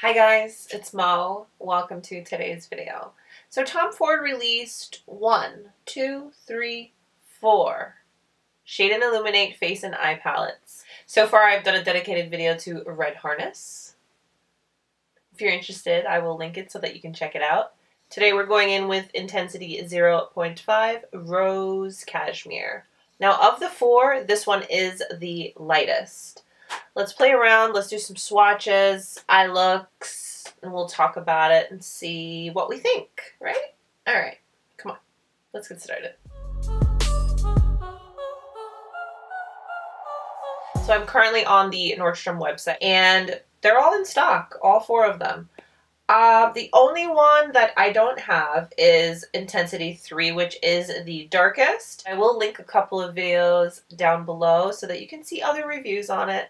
Hi guys, it's Mo. Welcome to today's video. So Tom Ford released one, two, three, four Shade and Illuminate Face and Eye Palettes. So far I've done a dedicated video to Red Harness. If you're interested, I will link it so that you can check it out. Today we're going in with Intensity 0.5 Rose Cashmere. Now of the four, this one is the lightest. Let's play around, let's do some swatches, eye looks, and we'll talk about it and see what we think, right? Alright, come on, let's get started. So I'm currently on the Nordstrom website and they're all in stock, all four of them. Uh, the only one that I don't have is Intensity 3, which is the darkest. I will link a couple of videos down below so that you can see other reviews on it.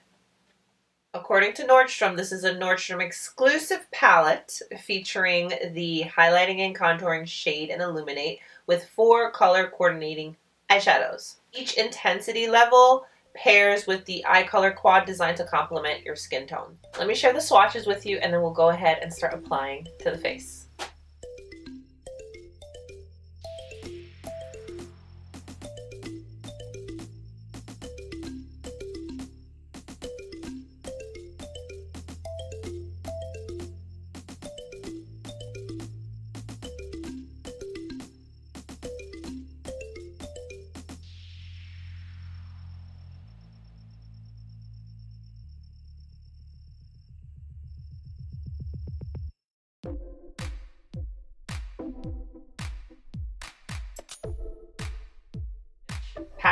According to Nordstrom, this is a Nordstrom exclusive palette featuring the highlighting and contouring shade and illuminate with four color coordinating eyeshadows. Each intensity level pairs with the eye color quad designed to complement your skin tone. Let me share the swatches with you and then we'll go ahead and start applying to the face.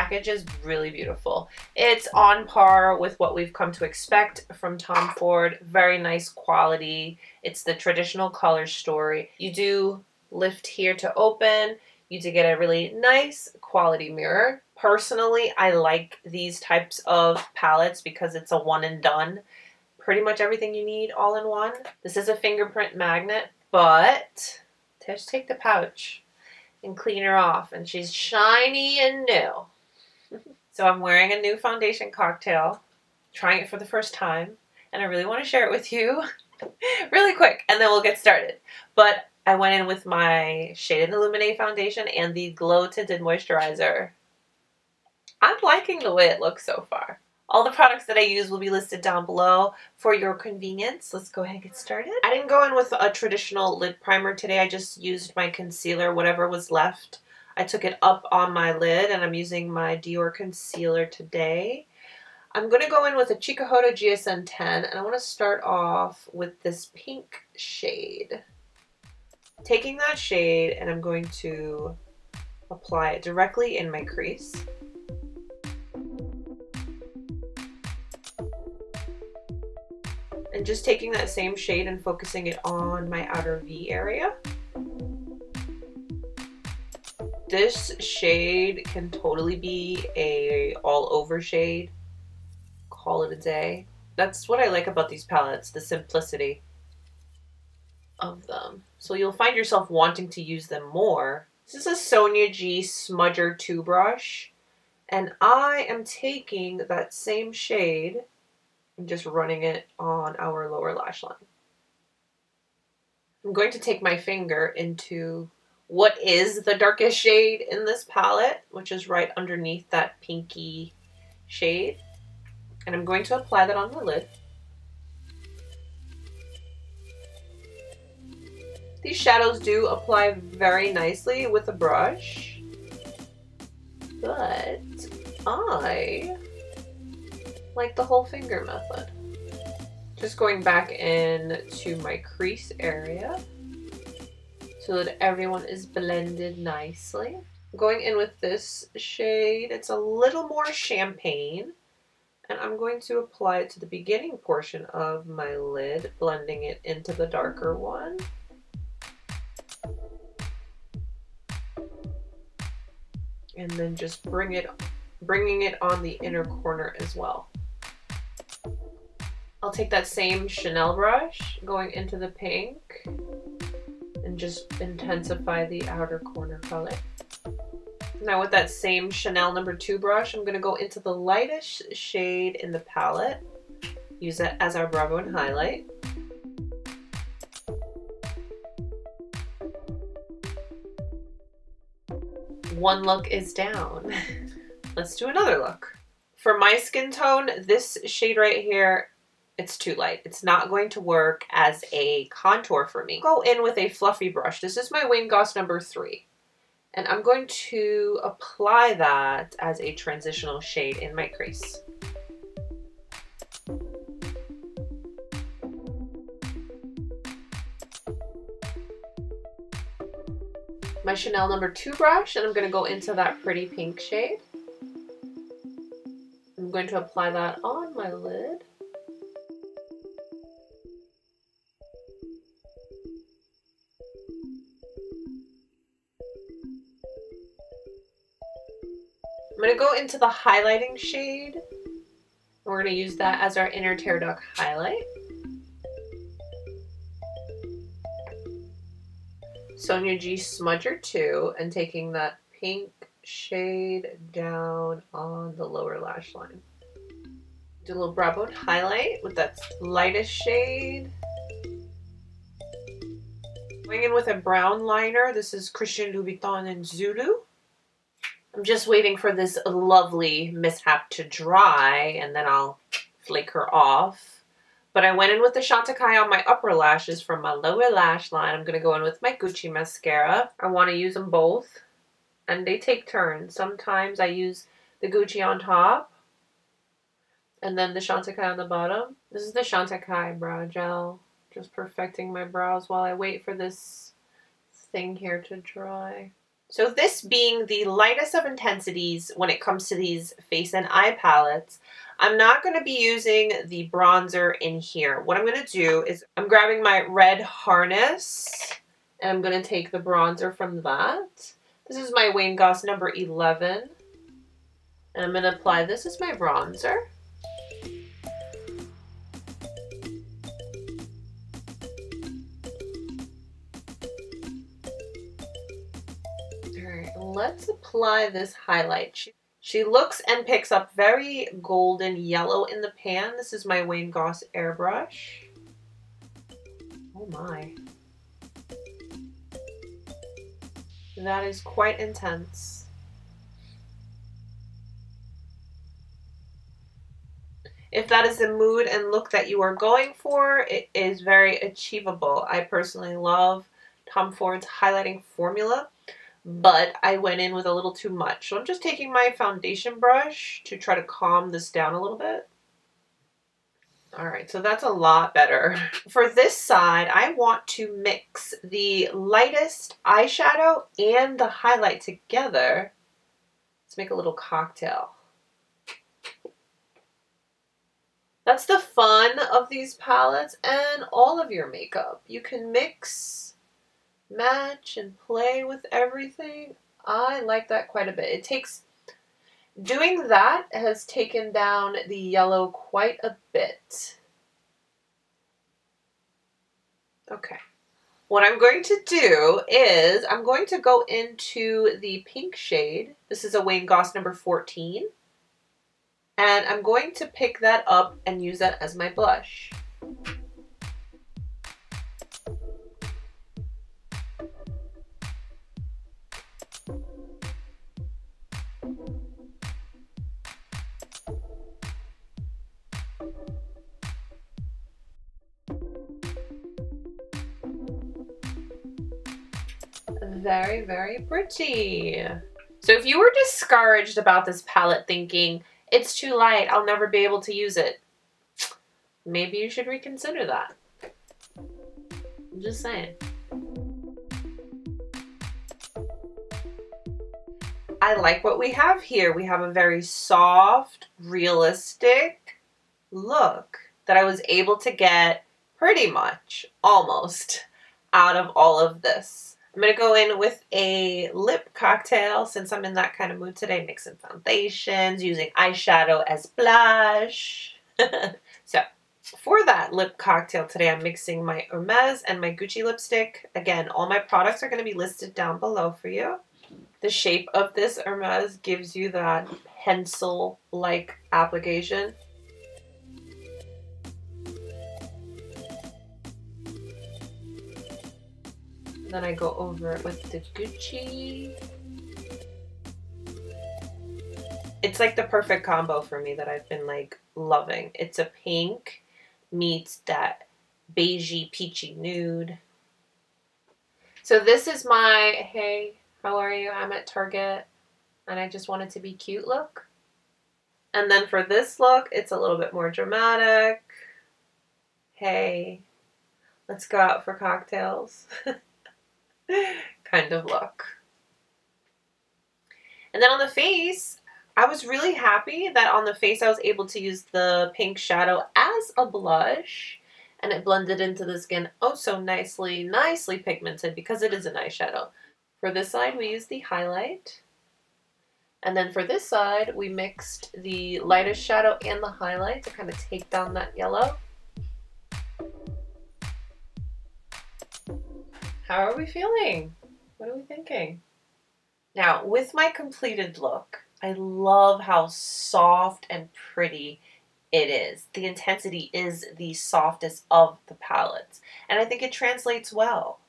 Package is really beautiful. It's on par with what we've come to expect from Tom Ford. Very nice quality. It's the traditional color story. You do lift here to open. You do get a really nice quality mirror. Personally, I like these types of palettes because it's a one and done. Pretty much everything you need all in one. This is a fingerprint magnet, but just take the pouch and clean her off and she's shiny and new. So I'm wearing a new foundation cocktail, trying it for the first time, and I really want to share it with you really quick, and then we'll get started. But I went in with my Shade and Illuminate foundation and the Glow Tinted Moisturizer. I'm liking the way it looks so far. All the products that I use will be listed down below for your convenience. Let's go ahead and get started. I didn't go in with a traditional lid primer today. I just used my concealer, whatever was left. I took it up on my lid and I'm using my Dior concealer today. I'm going to go in with a Chikuhodo GSN 10 and I want to start off with this pink shade. Taking that shade and I'm going to apply it directly in my crease. And just taking that same shade and focusing it on my outer V area. This shade can totally be a all over shade. Call it a day. That's what I like about these palettes, the simplicity of them. So you'll find yourself wanting to use them more. This is a Sonia G Smudger 2 brush. And I am taking that same shade and just running it on our lower lash line. I'm going to take my finger into what is the darkest shade in this palette, which is right underneath that pinky shade. And I'm going to apply that on the lid. These shadows do apply very nicely with a brush, but I like the whole finger method. Just going back in to my crease area so that everyone is blended nicely. going in with this shade. It's a little more champagne. And I'm going to apply it to the beginning portion of my lid, blending it into the darker mm. one. And then just bring it, bringing it on the inner corner as well. I'll take that same Chanel brush, going into the pink, just intensify the outer corner color. Now with that same Chanel number two brush, I'm gonna go into the lightest shade in the palette, use it as our Bravo and highlight. One look is down. Let's do another look. For my skin tone, this shade right here it's too light. It's not going to work as a contour for me. Go in with a fluffy brush. This is my Wayne Goss number three. And I'm going to apply that as a transitional shade in my crease. My Chanel number two brush, and I'm going to go into that pretty pink shade. I'm going to apply that on my lid. Into the highlighting shade. We're going to use that as our inner tear duct highlight. Sonia G Smudger 2 and taking that pink shade down on the lower lash line. Do a little brow bone highlight with that lightest shade. Going in with a brown liner. This is Christian Louboutin and Zulu. I'm just waiting for this lovely mishap to dry and then I'll flake her off. But I went in with the Chantecaille on my upper lashes from my lower lash line. I'm going to go in with my Gucci mascara. I want to use them both and they take turns. Sometimes I use the Gucci on top and then the Chantecaille on the bottom. This is the Chantecaille brow gel. Just perfecting my brows while I wait for this thing here to dry. So this being the lightest of intensities when it comes to these face and eye palettes, I'm not going to be using the bronzer in here. What I'm going to do is I'm grabbing my red harness and I'm going to take the bronzer from that this is my Wayne Goss number 11. And I'm going to apply this as my bronzer. Let's apply this highlight. She, she looks and picks up very golden yellow in the pan. This is my Wayne Goss airbrush. Oh my. That is quite intense. If that is the mood and look that you are going for, it is very achievable. I personally love Tom Ford's highlighting formula, but I went in with a little too much. So I'm just taking my foundation brush to try to calm this down a little bit. All right, so that's a lot better. For this side, I want to mix the lightest eyeshadow and the highlight together. Let's make a little cocktail. That's the fun of these palettes and all of your makeup. You can mix, match, and play with everything. I like that quite a bit. It takes Doing that has taken down the yellow quite a bit. Okay. What I'm going to do is I'm going to go into the pink shade. This is a Wayne Goss number 14. And I'm going to pick that up and use that as my blush. Very, very pretty. So if you were discouraged about this palette thinking, it's too light, I'll never be able to use it, maybe you should reconsider that. I'm just saying. I like what we have here. We have a very soft, realistic look that I was able to get pretty much, almost, out of all of this. I'm going to go in with a lip cocktail since I'm in that kind of mood today. Mixing foundations, using eyeshadow as blush. so for that lip cocktail today, I'm mixing my Hermes and my Gucci lipstick. Again, all my products are going to be listed down below for you. The shape of this Hermes gives you that pencil-like application. Then I go over it with the Gucci. It's like the perfect combo for me that I've been like loving. It's a pink meets that beigey peachy nude. So this is my, hey, how are you? I'm at Target and I just wanted to be cute look. And then for this look, it's a little bit more dramatic. Hey, let's go out for cocktails. kind of look. And then on the face, I was really happy that on the face I was able to use the pink shadow as a blush and it blended into the skin oh so nicely, nicely pigmented because it is an eyeshadow. For this side we used the highlight and then for this side we mixed the lightest shadow and the highlight to kind of take down that yellow. How are we feeling? What are we thinking? Now, with my completed look, I love how soft and pretty it is. The intensity is the softest of the palettes, and I think it translates well.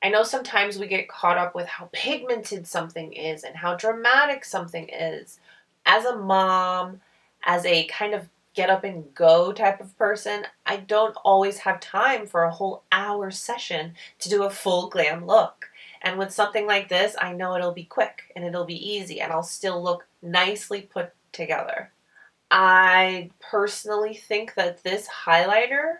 I know sometimes we get caught up with how pigmented something is and how dramatic something is. As a mom, as a kind of get up and go type of person, I don't always have time for a whole hour session to do a full glam look. And with something like this, I know it'll be quick and it'll be easy and I'll still look nicely put together. I personally think that this highlighter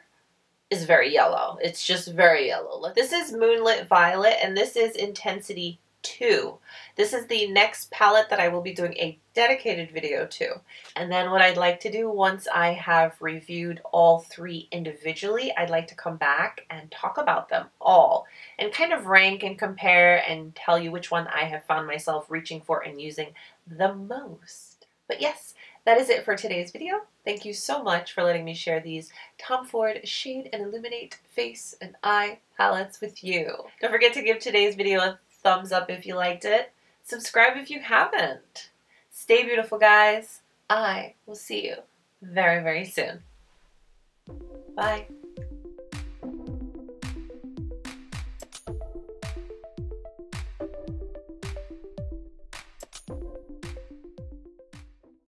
is very yellow. It's just very yellow. This is Moonlit Violet and this is Intensity 2. This is the next palette that I will be doing a dedicated video to. And then what I'd like to do once I have reviewed all three individually, I'd like to come back and talk about them all and kind of rank and compare and tell you which one I have found myself reaching for and using the most. But yes, that is it for today's video. Thank you so much for letting me share these Tom Ford Shade and Illuminate Face and Eye palettes with you. Don't forget to give today's video a thumbs up if you liked it. Subscribe if you haven't. Stay beautiful, guys. I will see you very, very soon. Bye.